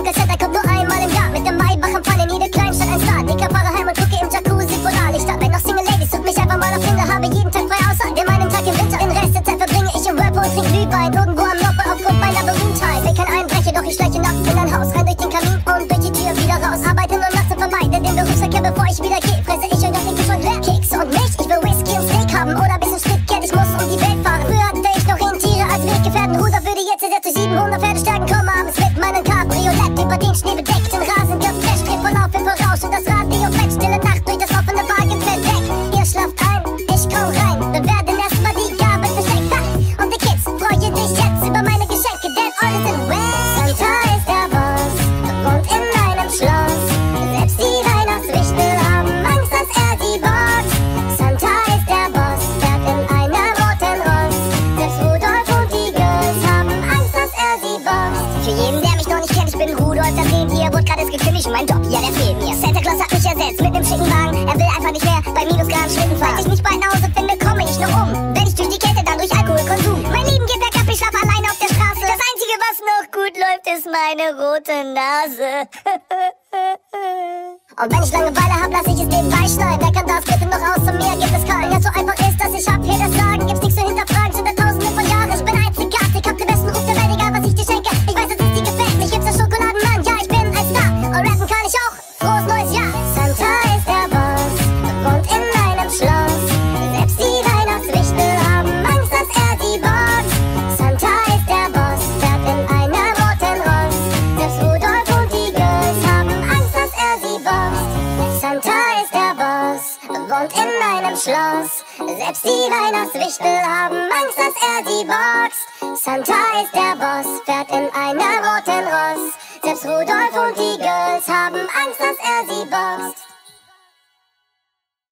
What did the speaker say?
in Onkel Santa kommt nur einmal im Jahr mit dem Maybach Fall in jede Kleinstadt ein Star. Dicker fahre heim und gucke im Jacuzzi Polarlicht ab. Wenn noch Single Ladies sucht mich einfach mal auf Tinder, habe jeden Tag frei außer dem einen Tag im Winter. Den Rest der Zeit verbringe ich im Whirlpool und trink Glühwein irgendwo am Noppe aufgrund meiner Berühmtheit. Will kein Einbrecher, doch ich schleiche nachts in ein Haus, renn durch den Kamin und durch die Tür wieder raus. Arbeite nur nachts und vermeide den Berufsverkehr, bevor ich wieder gehe. Cabriolet über den schneebedeckten Rasen geflasht. Tritt voll auf im Voraus und das Radio fetzt stille Nacht durch das offene Wagenfeld weg. Ihr schlaft ein, ich komm rein, dann werden erstmal die Gaben versteckt. Und die Kids, freue dich jetzt über meine Geschenke, denn alle sind das seht ihr. Wurde gerade gekündigt mein Job, ja, der fehlt mir. Santa Claus hat mich ersetzt mit nem schicken Wagen. Er will einfach nicht mehr bei Minusgrad Schlitten fahren. Falls ich nicht bald nach Hause finde, komme ich noch um. Wenn ich durch die Kälte, dann durch Alkoholkonsum. Mein Leben geht bergab, ich schlafe allein auf der Straße. Das Einzige, was noch gut läuft, ist meine rote Nase. Und wenn ich Langeweile hab, lass ich es nebenbei schneiden. Wer kann das bitte noch außer mir? Gibt es keinen, der so einfach ist, dass ich hab hier das Sagen. Gibt's nichts zu hinterfragen, wohnt in einem Schloss. Selbst die Weihnachtswichtel haben Angst, dass er sie boxt. Santa ist der Boss, fährt in einer roten Ross. Selbst Rudolf und die Girls haben Angst, dass er sie boxt.